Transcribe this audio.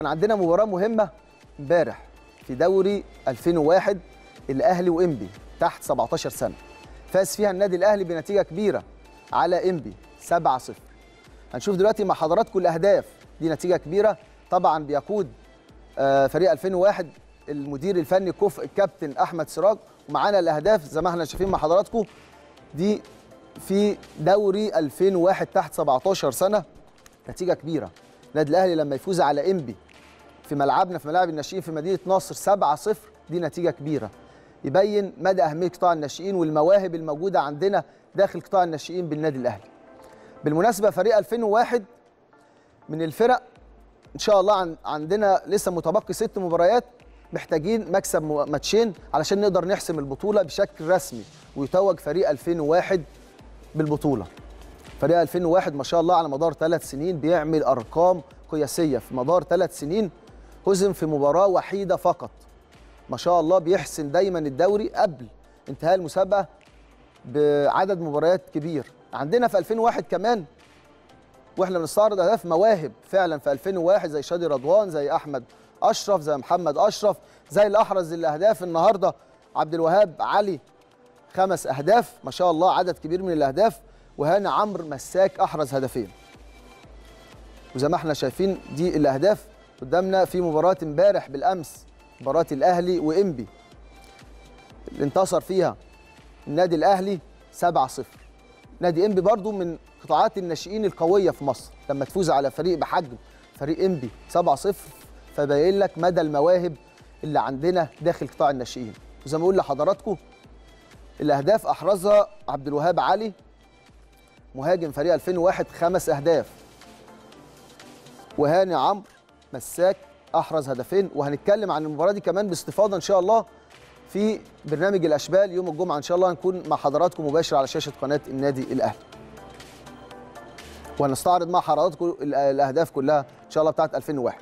كان عندنا مباراة مهمة امبارح في دوري 2001 الأهلي وإنبي تحت 17 سنة. فاز فيها النادي الأهلي بنتيجة كبيرة على إنبي 7-0 هنشوف دلوقتي مع حضراتكم الأهداف دي نتيجة كبيرة. طبعا بيقود آه، فريق 2001 المدير الفني كفء الكابتن أحمد سراج. ومعانا الأهداف زي ما إحنا شايفين مع حضراتكم دي في دوري 2001 تحت 17 سنة. نتيجة كبيرة. النادي الأهلي لما يفوز على إنبي في ملعبنا في ملاعب الناشئين في مدينة نصر 7-0 دي نتيجة كبيرة يبين مدى أهمية قطاع الناشئين والمواهب الموجودة عندنا داخل قطاع الناشئين بالنادي الأهلي. بالمناسبة فريق 2001 من الفرق إن شاء الله عن عندنا لسه متبقي ست مباريات محتاجين مكسب ماتشين علشان نقدر نحسم البطولة بشكل رسمي ويتوج فريق 2001 بالبطولة. فريق 2001 ما شاء الله على مدار ثلاث سنين بيعمل أرقام قياسية في مدار ثلاث سنين هزم في مباراة وحيدة فقط. ما شاء الله بيحسم دايما الدوري قبل انتهاء المسابقة بعدد مباريات كبير. عندنا في 2001 كمان وإحنا بنستعرض أهداف مواهب فعلا في 2001 زي شادي رضوان زي أحمد أشرف زي محمد أشرف زي اللي احرز الأهداف النهارده. عبد الوهاب علي خمس أهداف. ما شاء الله عدد كبير من الأهداف. وهاني عمرو مساك أحرز هدفين. وزي ما إحنا شايفين دي الأهداف قدامنا في مباراة امبارح بالأمس مباراة الأهلي وإنبي اللي انتصر فيها النادي الأهلي 7-0 نادي إنبي برضو من قطاعات الناشئين القوية في مصر لما تفوز على فريق بحجم فريق إنبي 7-0 فباين لك مدى المواهب اللي عندنا داخل قطاع الناشئين. وزي ما بقول لحضراتكم الأهداف أحرزها عبد الوهاب علي مهاجم فريق 2001 خمس أهداف. وهاني عمرو مساك أحرز هدفين وهنتكلم عن المباراة دي كمان باستفاضة إن شاء الله في برنامج الأشبال يوم الجمعة. إن شاء الله هنكون مع حضراتكم مباشر على شاشة قناة النادي الأهلي. وهنستعرض مع حضراتكم ال- الأهداف كلها إن شاء الله بتاعت 2001